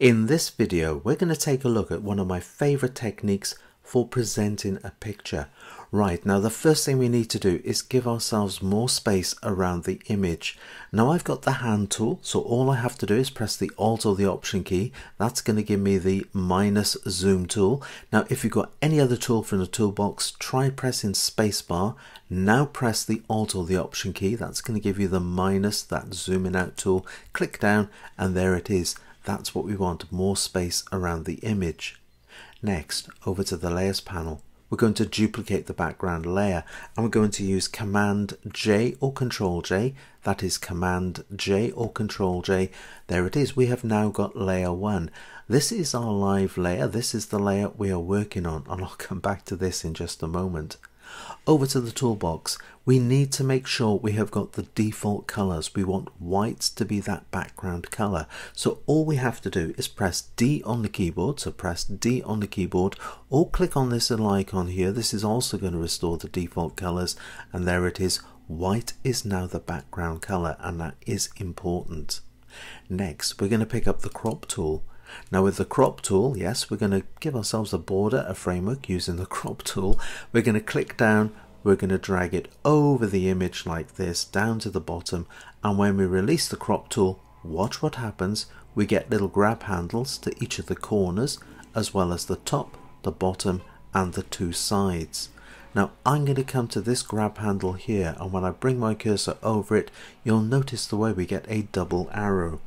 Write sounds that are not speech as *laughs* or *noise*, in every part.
In this video, we're going to take a look at one of my favorite techniques for presenting a picture. Right, now the first thing we need to do is give ourselves more space around the image. Now I've got the hand tool, so all I have to do is press the Alt or the Option key. That's going to give me the minus zoom tool. Now if you've got any other tool from the toolbox, try pressing spacebar. Now press the Alt or the Option key. That's going to give you the minus, that zooming out tool. Click down and there it is. That's what we want, more space around the image. Next, over to the Layers panel we're going to duplicate the background layer and we're going to use Command J or Control J. That is Command J or Control J. There it is. We have now got layer one. This is our live layer. This is the layer we are working on and I'll come back to this in just a moment. Over to the toolbox, we need to make sure we have got the default colors. We want white to be that background color. So all we have to do is press D on the keyboard. So press D on the keyboard or click on this little icon here. This is also going to restore the default colors. And there it is. White is now the background color and that is important. Next, we're going to pick up the crop tool now with the crop tool, yes, we're going to give ourselves a border, a framework using the crop tool. We're going to click down, we're going to drag it over the image like this, down to the bottom. And when we release the crop tool, watch what happens. We get little grab handles to each of the corners, as well as the top, the bottom, and the two sides. Now I'm going to come to this grab handle here and when I bring my cursor over it you'll notice the way we get a double arrow.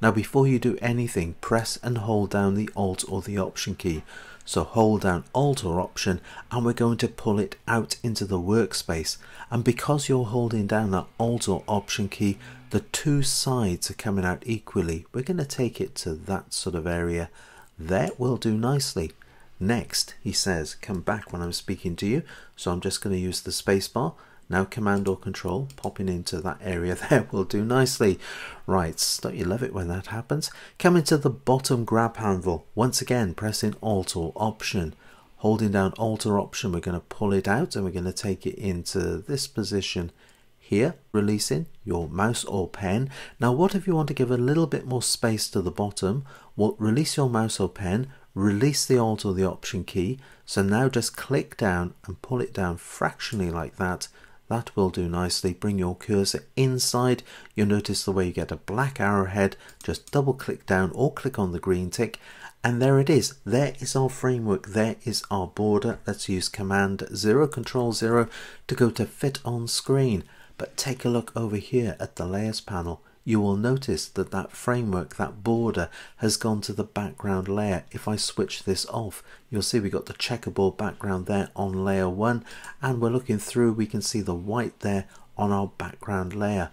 Now before you do anything, press and hold down the Alt or the Option key. So hold down Alt or Option and we're going to pull it out into the workspace. And because you're holding down that Alt or Option key, the two sides are coming out equally. We're going to take it to that sort of area. That will do nicely. Next, he says, come back when I'm speaking to you. So I'm just going to use the spacebar now Command or Control popping into that area *laughs* there will do nicely. Right, don't you love it when that happens? Come into the bottom grab handle. Once again, pressing Alt or Option. Holding down Alt or Option, we're going to pull it out and we're going to take it into this position here, releasing your mouse or pen. Now, what if you want to give a little bit more space to the bottom? Well, release your mouse or pen, release the Alt or the Option key. So now just click down and pull it down fractionally like that that will do nicely. Bring your cursor inside. You'll notice the way you get a black arrowhead. Just double click down or click on the green tick. And there it is. There is our framework. There is our border. Let's use Command 0, Control 0 to go to fit on screen. But take a look over here at the layers panel you will notice that that framework, that border, has gone to the background layer. If I switch this off, you'll see we got the checkerboard background there on layer 1, and we're looking through, we can see the white there on our background layer.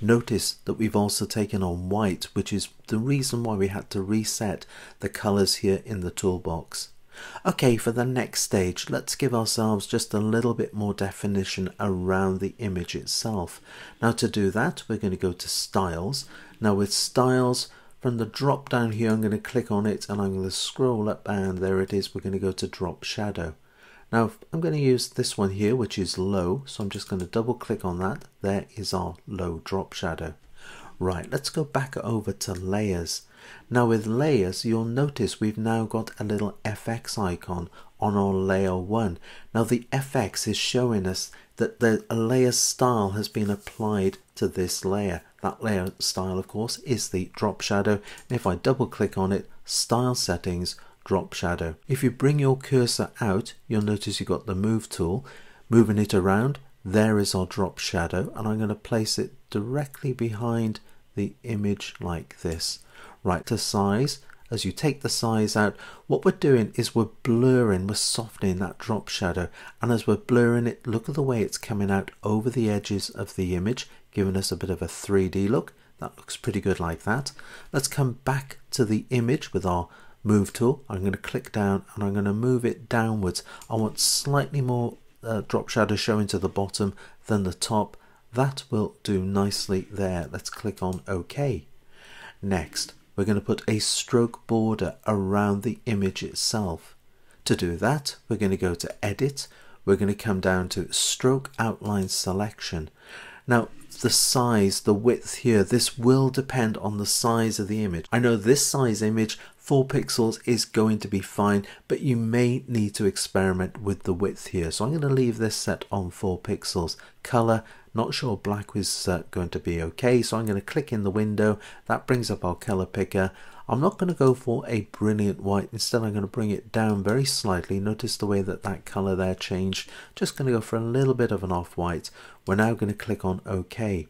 Notice that we've also taken on white, which is the reason why we had to reset the colors here in the toolbox. Okay, for the next stage, let's give ourselves just a little bit more definition around the image itself. Now to do that, we're going to go to Styles. Now with Styles, from the drop down here, I'm going to click on it and I'm going to scroll up and there it is. We're going to go to Drop Shadow. Now I'm going to use this one here, which is low. So I'm just going to double click on that. There is our low drop shadow. Right, let's go back over to layers. Now with layers, you'll notice we've now got a little FX icon on our layer 1. Now the FX is showing us that the layer style has been applied to this layer. That layer style, of course, is the drop shadow. And if I double click on it, style settings, drop shadow. If you bring your cursor out, you'll notice you've got the move tool. Moving it around, there is our drop shadow and I'm going to place it directly behind the image like this. Right to size, as you take the size out, what we're doing is we're blurring, we're softening that drop shadow. And as we're blurring it, look at the way it's coming out over the edges of the image, giving us a bit of a 3D look. That looks pretty good like that. Let's come back to the image with our move tool. I'm going to click down and I'm going to move it downwards. I want slightly more uh, drop shadow showing to the bottom than the top that will do nicely there. Let's click on OK. Next, we're going to put a stroke border around the image itself. To do that, we're going to go to Edit. We're going to come down to Stroke Outline Selection. Now, the size, the width here, this will depend on the size of the image. I know this size image 4 pixels is going to be fine, but you may need to experiment with the width here. So I'm going to leave this set on 4 pixels. Color, not sure black is uh, going to be okay, so I'm going to click in the window. That brings up our color picker. I'm not going to go for a brilliant white. Instead, I'm going to bring it down very slightly. Notice the way that that color there changed. Just going to go for a little bit of an off-white. We're now going to click on OK.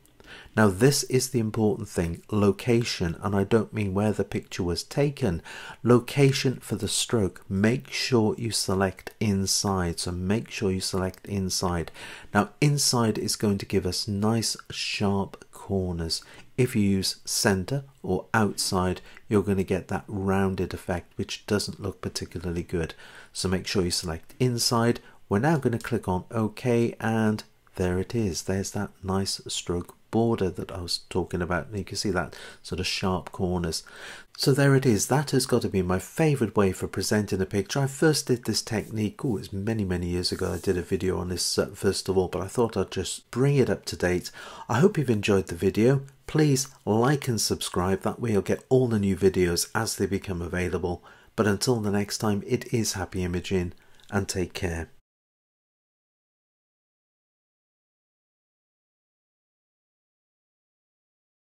Now this is the important thing, location, and I don't mean where the picture was taken. Location for the stroke, make sure you select inside. So make sure you select inside. Now inside is going to give us nice sharp corners. If you use center or outside, you're going to get that rounded effect, which doesn't look particularly good. So make sure you select inside. We're now going to click on OK and there it is. There's that nice stroke border that I was talking about. You can see that sort of sharp corners. So there it is. That has got to be my favorite way for presenting a picture. I first did this technique, oh, it's many, many years ago. I did a video on this uh, first of all, but I thought I'd just bring it up to date. I hope you've enjoyed the video. Please like and subscribe. That way you'll get all the new videos as they become available. But until the next time, it is happy imaging and take care.